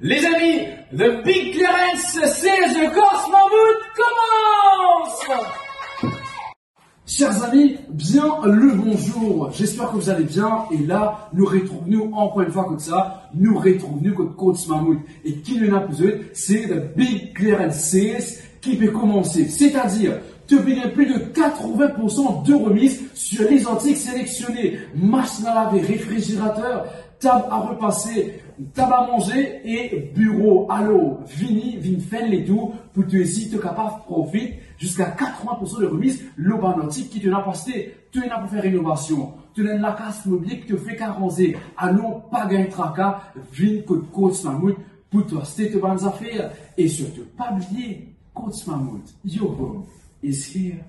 Les amis, The Big Clearance says the Cosmo Mood commence Chers amis, bien le bonjour. J'espère que vous allez bien. Et là, nous retrouvons encore une fois comme ça, nous retrouvons comme Coach Mammouth. Et qui nous a besoin, c'est The Big Clearance Sales qui peut commencer. C'est-à-dire, payer plus de 80% de remise sur les antiques sélectionnés. Machine à laver, réfrigérateur, table à repasser, table à manger et bureau. Allô, vini, vin fait les tout pour te ici, te capable profite jusqu'à 80% de remise. L'obanotique qui te n'a passé, tu es là pour faire innovation. Tu n'as la casse mobilier qui te fait carencer. À nous, pas gagner tracas, vin que coach mammouth pour toi, c'était de bonnes affaires. Et surtout, pas oublier, coach mammouth, your home is here.